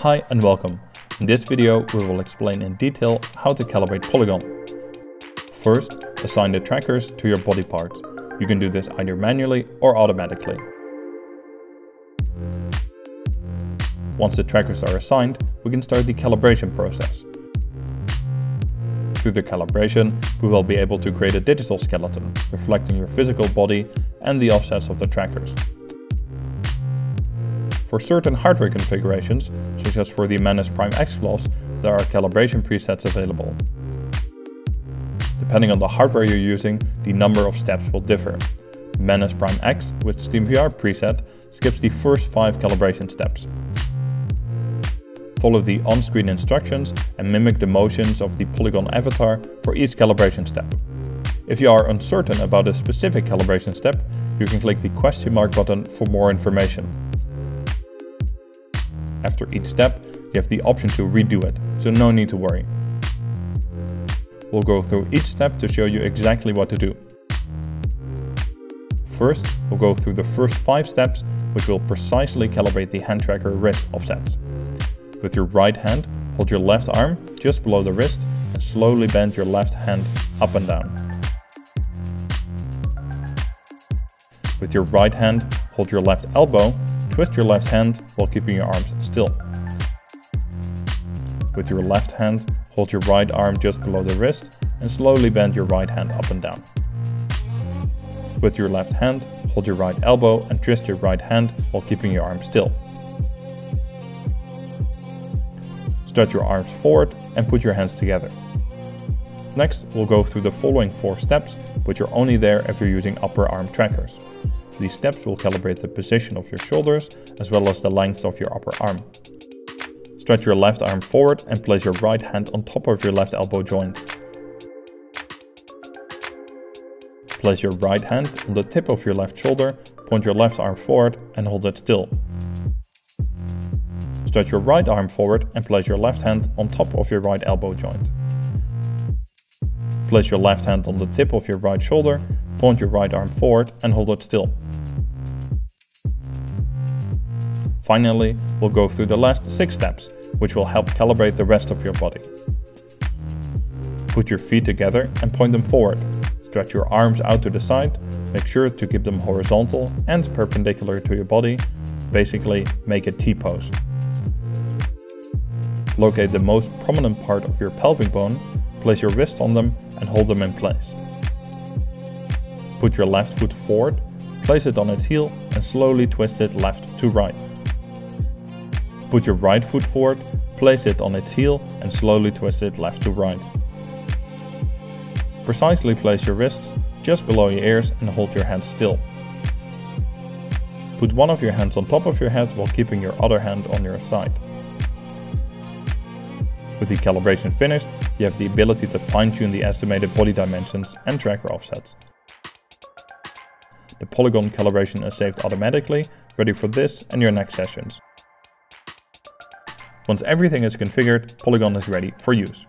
Hi and welcome. In this video we will explain in detail how to calibrate Polygon. First, assign the trackers to your body parts. You can do this either manually or automatically. Once the trackers are assigned, we can start the calibration process. Through the calibration, we will be able to create a digital skeleton, reflecting your physical body and the offsets of the trackers. For certain hardware configurations, such as for the Manus Prime X class, there are calibration presets available. Depending on the hardware you're using, the number of steps will differ. Manus Prime X with SteamVR preset skips the first 5 calibration steps. Follow the on-screen instructions and mimic the motions of the Polygon avatar for each calibration step. If you are uncertain about a specific calibration step, you can click the question mark button for more information. After each step, you have the option to redo it, so no need to worry. We'll go through each step to show you exactly what to do. First, we'll go through the first 5 steps, which will precisely calibrate the hand tracker wrist offsets. With your right hand, hold your left arm just below the wrist and slowly bend your left hand up and down. With your right hand, hold your left elbow Twist your left hand while keeping your arms still. With your left hand, hold your right arm just below the wrist and slowly bend your right hand up and down. With your left hand, hold your right elbow and twist your right hand while keeping your arm still. Stretch your arms forward and put your hands together. Next, we'll go through the following four steps, which are only there if you're using upper arm trackers. These steps will calibrate the position of your shoulders as well as the length of your upper arm. Stretch your left arm forward and place your right hand on top of your left elbow joint. Place your right hand on the tip of your left shoulder, point your left arm forward and hold it still. Stretch your right arm forward and place your left hand on top of your right elbow joint. Place your left hand on the tip of your right shoulder, point your right arm forward and hold it still. Finally, we'll go through the last 6 steps, which will help calibrate the rest of your body. Put your feet together and point them forward. Stretch your arms out to the side, make sure to keep them horizontal and perpendicular to your body, basically make a T-pose. Locate the most prominent part of your pelvic bone Place your wrist on them and hold them in place. Put your left foot forward, place it on its heel and slowly twist it left to right. Put your right foot forward, place it on its heel and slowly twist it left to right. Precisely place your wrist just below your ears and hold your hands still. Put one of your hands on top of your head while keeping your other hand on your side. With the calibration finished, you have the ability to fine-tune the estimated body dimensions and tracker offsets. The polygon calibration is saved automatically, ready for this and your next sessions. Once everything is configured, Polygon is ready for use.